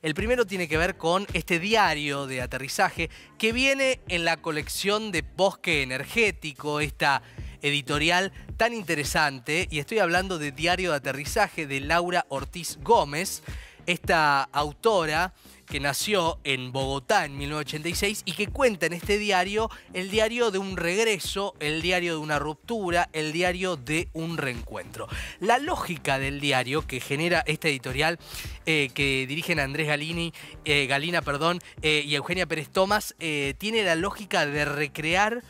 El primero tiene que ver con este diario de aterrizaje que viene en la colección de Bosque Energético, esta editorial tan interesante. Y estoy hablando de Diario de Aterrizaje de Laura Ortiz Gómez, esta autora que nació en Bogotá en 1986 y que cuenta en este diario el diario de un regreso, el diario de una ruptura, el diario de un reencuentro. La lógica del diario que genera esta editorial eh, que dirigen Andrés Galini, eh, Galina perdón, eh, y Eugenia Pérez Tomás tiene la lógica de recrear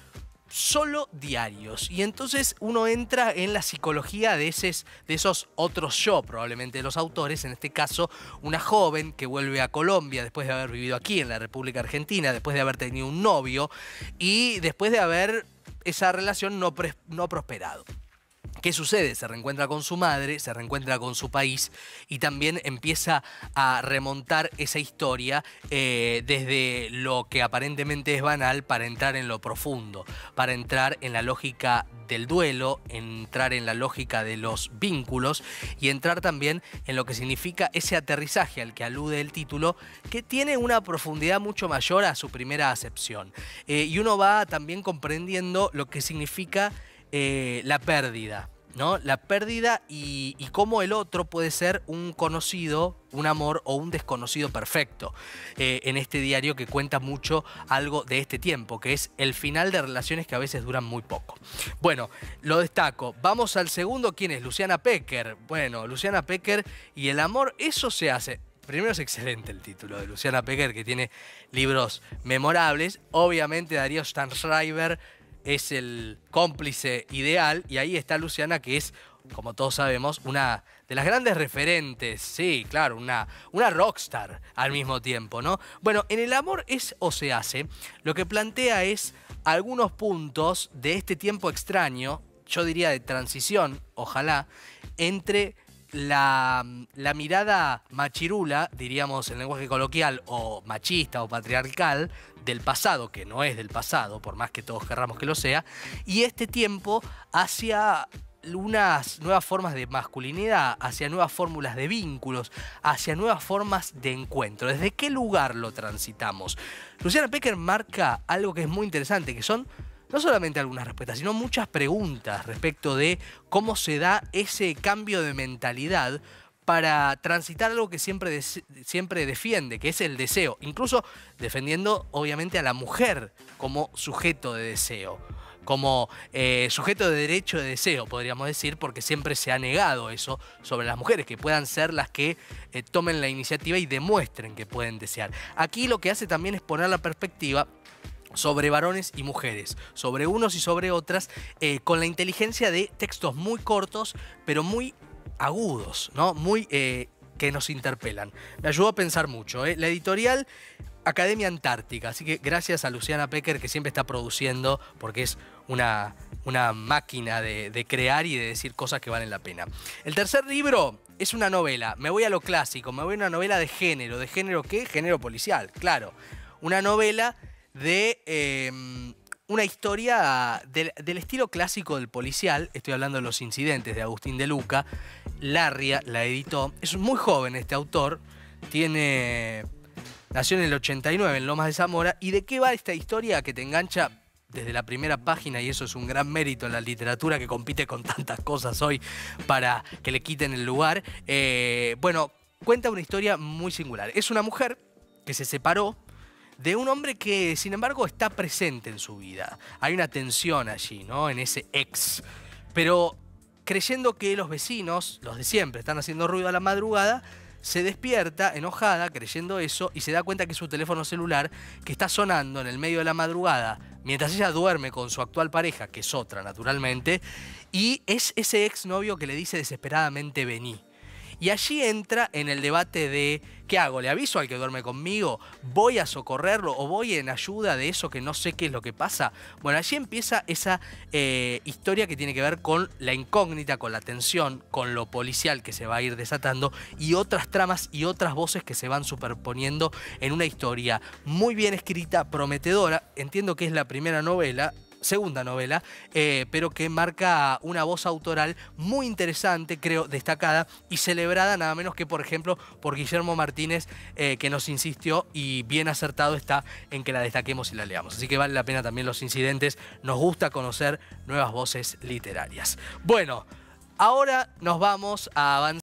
solo diarios. Y entonces uno entra en la psicología de, de esos otros yo, probablemente de los autores, en este caso una joven que vuelve a Colombia después de haber vivido aquí en la República Argentina, después de haber tenido un novio y después de haber esa relación no, no prosperado. ¿Qué sucede? Se reencuentra con su madre, se reencuentra con su país y también empieza a remontar esa historia eh, desde lo que aparentemente es banal para entrar en lo profundo, para entrar en la lógica del duelo, entrar en la lógica de los vínculos y entrar también en lo que significa ese aterrizaje al que alude el título, que tiene una profundidad mucho mayor a su primera acepción. Eh, y uno va también comprendiendo lo que significa eh, la pérdida. ¿no? La pérdida y, cómo el otro puede ser un conocido, un amor o un desconocido perfecto eh, en este diario que cuenta mucho algo de este tiempo, que es el final de relaciones que a veces duran muy poco. Bueno, lo destaco. Vamos al segundo, ¿quién es? Luciana Pecker. Bueno, Luciana Pecker y el amor, eso se hace. Primero es excelente el título de Luciana Pecker, que tiene libros memorables. Obviamente Darío Stanschreiber es el cómplice ideal. Y ahí está Luciana que es, como todos sabemos, una de las grandes referentes, sí, claro, una, una rockstar al mismo tiempo, ¿no? Bueno, en el amor es o se hace, lo que plantea es algunos puntos de este tiempo extraño, yo diría de transición, ojalá, entre la, mirada machirula, diríamos en lenguaje coloquial, o machista o patriarcal, del pasado, que no es del pasado, por más que todos querramos que lo sea, y este tiempo hacia unas nuevas formas de masculinidad, hacia nuevas fórmulas de vínculos, hacia nuevas formas de encuentro. ¿Desde qué lugar lo transitamos? Luciana Pecker marca algo que es muy interesante, que son no solamente algunas respuestas, sino muchas preguntas respecto de cómo se da ese cambio de mentalidad para transitar algo que siempre, siempre defiende, que es el deseo, incluso defendiendo obviamente a la mujer como sujeto de deseo, como eh, sujeto de derecho de deseo, podríamos decir, porque siempre se ha negado eso sobre las mujeres, que puedan ser las que eh, tomen la iniciativa y demuestren que pueden desear. Aquí lo que hace también es poner la perspectiva sobre varones y mujeres, sobre unos y sobre otras, eh, con la inteligencia de textos muy cortos, pero muy agudos, ¿no? Muy eh, que nos interpelan. Me ayudó a pensar mucho. ¿eh? La editorial Academia Antártica, así que gracias a Luciana Pecker que siempre está produciendo, porque es una, una máquina de, de crear y de decir cosas que valen la pena. El tercer libro es una novela, me voy a lo clásico, me voy a una novela de género. ¿De género qué? Género policial, claro. Una novela de em, una historia del, estilo clásico del policial, estoy hablando de los incidentes de Agustín de Luca, Larria la editó, es muy joven este autor, tiene... Nació en el 89 en Lomas de Zamora. ¿Y de qué va esta historia que te engancha desde la primera página y eso es un gran mérito en la literatura que compite con tantas cosas hoy para que le quiten el lugar. Eh, bueno, cuenta una historia muy singular. Es una mujer que se separó de un hombre que, sin embargo, está presente en su vida. Hay una tensión allí, ¿no? En ese ex. Pero creyendo que los vecinos, los de siempre, están haciendo ruido a la madrugada, se despierta enojada creyendo eso y se da cuenta que su teléfono celular, que está sonando en el medio de la madrugada, mientras ella duerme con su actual pareja, que es otra naturalmente, y es ese ex novio que le dice desesperadamente vení. Y allí entra en el debate de, ¿qué hago? ¿Le aviso al que duerme conmigo? ¿Voy a socorrerlo o voy en ayuda de eso que no sé qué es lo que pasa? Bueno, allí empieza esa eh, historia que tiene que ver con la incógnita, con la tensión, con lo policial que se va a ir desatando y otras tramas y otras voces que se van superponiendo en una historia muy bien escrita, prometedora. Entiendo que es la primera novela, segunda novela, eh, pero que marca una voz autoral muy interesante, creo, destacada y celebrada nada menos que, por ejemplo, por Guillermo Martínez, eh, que nos insistió y bien acertado está en que la destaquemos y la leamos. Así que vale la pena también los incidentes. Nos gusta conocer nuevas voces literarias. Bueno, ahora nos vamos a avanzar.